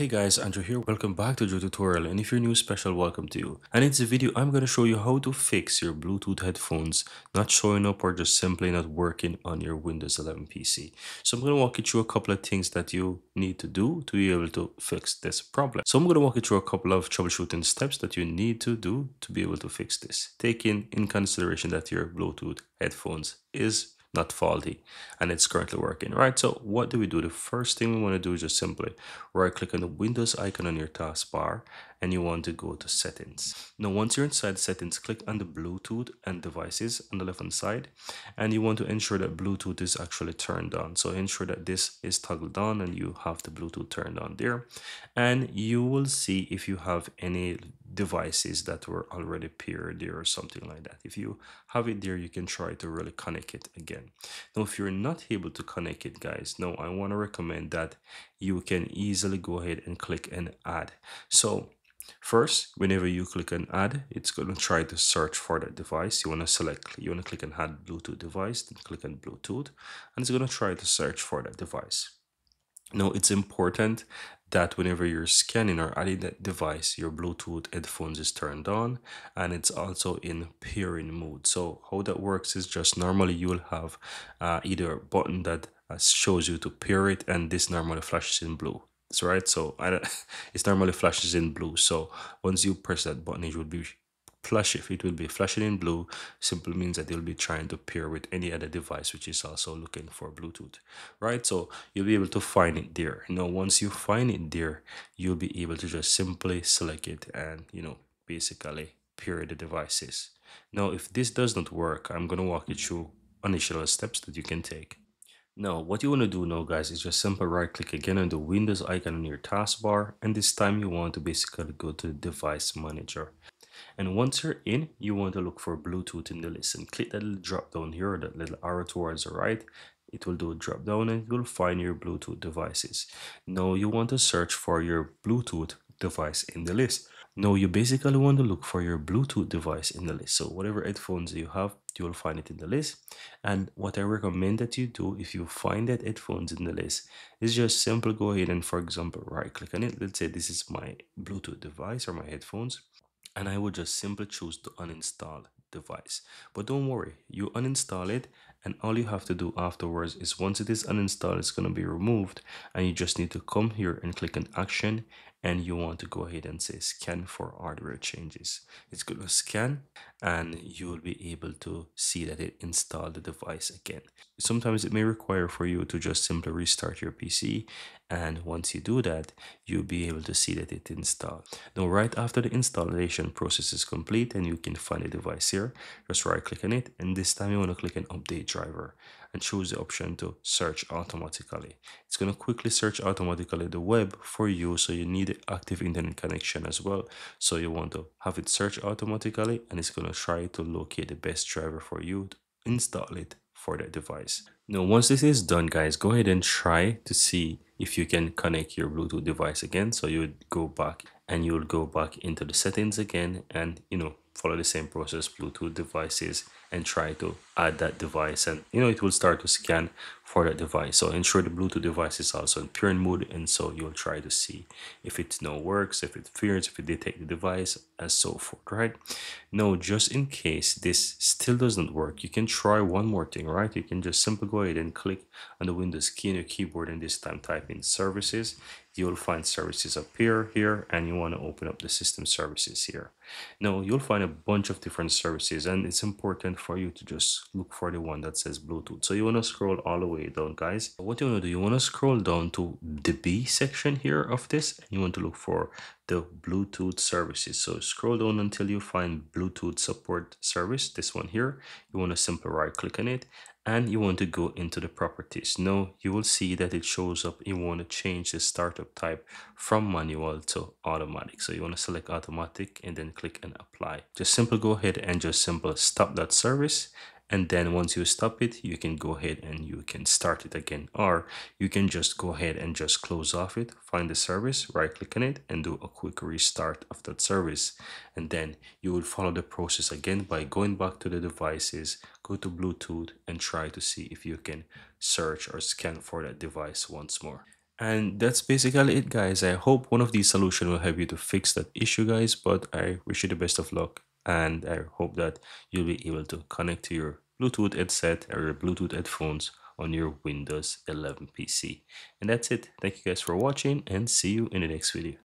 Hey guys, Andrew here. Welcome back to Drew Tutorial and if you're new, special welcome to you. And in this video, I'm going to show you how to fix your Bluetooth headphones not showing up or just simply not working on your Windows 11 PC. So I'm going to walk you through a couple of things that you need to do to be able to fix this problem. So I'm going to walk you through a couple of troubleshooting steps that you need to do to be able to fix this, taking in consideration that your Bluetooth headphones is not faulty and it's currently working right? So what do we do? The first thing we want to do is just simply right click on the windows icon on your taskbar and you want to go to settings. Now once you're inside settings click on the bluetooth and devices on the left hand side and you want to ensure that bluetooth is actually turned on. So ensure that this is toggled on and you have the bluetooth turned on there. And you will see if you have any devices that were already paired there or something like that. If you have it there you can try to really connect it again. Now if you're not able to connect it guys now i want to recommend that you can easily go ahead and click and add. So first whenever you click on add it's going to try to search for that device. You want to select you want to click on add bluetooth device then click on bluetooth and it's going to try to search for that device now it's important that whenever you're scanning or adding that device, your Bluetooth headphones is turned on and it's also in pairing mode. So how that works is just normally you will have uh, either a button that uh, shows you to pair it and this normally flashes in blue. That's right. So I, it's normally flashes in blue. So once you press that button, it will be flash if it will be flashing in blue simply means that you'll be trying to pair with any other device which is also looking for bluetooth right so you'll be able to find it there now once you find it there you'll be able to just simply select it and you know basically pair the devices now if this does not work i'm going to walk you through initial steps that you can take now, what you want to do now, guys, is just simply right click again on the Windows icon on your taskbar. And this time you want to basically go to device manager. And once you're in, you want to look for Bluetooth in the list and click that little drop down here, that little arrow towards the right. It will do a drop down and will find your Bluetooth devices. Now you want to search for your Bluetooth device in the list. Now you basically want to look for your Bluetooth device in the list. So whatever headphones you have, you will find it in the list. And what I recommend that you do if you find that headphones in the list is just simply go ahead and for example right click on it. Let's say this is my Bluetooth device or my headphones and I will just simply choose to uninstall device. But don't worry, you uninstall it and all you have to do afterwards is once it is uninstalled, it's going to be removed and you just need to come here and click on action and you want to go ahead and say scan for hardware changes. It's going to scan and you will be able to see that it installed the device again. Sometimes it may require for you to just simply restart your PC and once you do that, you'll be able to see that it installed. Now right after the installation process is complete and you can find the device here, just right click on it and this time you want to click on update driver and choose the option to search automatically. It's going to quickly search automatically the web for you so you need active internet connection as well. So you want to have it search automatically and it's going to try to locate the best driver for you to install it for that device. Now once this is done guys, go ahead and try to see if you can connect your Bluetooth device again. So you would go back and you will go back into the settings again and you know follow the same process bluetooth devices and try to add that device. And you know it will start to scan for that device. So ensure the bluetooth device is also in pairing mode and so you'll try to see if it no works if it fears if it detect the device and so forth right? Now just in case this still doesn't work you can try one more thing right? You can just simply go ahead and click on the windows key on your keyboard and this time type in services you'll find services appear here and you want to open up the system services here. Now you'll find a bunch of different services and it's important for you to just look for the one that says bluetooth. So you want to scroll all the way down guys. What you want to do you want to scroll down to the b section here of this and you want to look for the bluetooth services. So scroll down until you find bluetooth support service this one here. You want to simply right click on it and you want to go into the properties. Now you will see that it shows up you want to change the startup type from manual to automatic. So you want to select automatic and then click and apply. Just simply go ahead and just simply stop that service and then once you stop it you can go ahead and you can start it again or you can just go ahead and just close off it find the service right click on it and do a quick restart of that service and then you would follow the process again by going back to the devices go to bluetooth and try to see if you can search or scan for that device once more And that's basically it, guys. I hope one of these solutions will help you to fix that issue, guys. But I wish you the best of luck. And I hope that you'll be able to connect to your Bluetooth headset or your Bluetooth headphones on your Windows 11 PC. And that's it. Thank you guys for watching and see you in the next video.